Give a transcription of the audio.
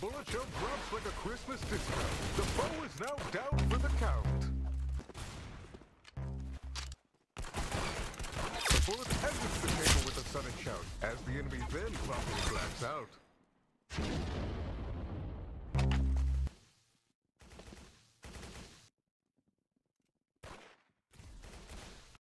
bullet show drops like a Christmas disco. The foe is now down for the count. The bullet exits the table with a sudden shout, as the enemy then promptly blacks out.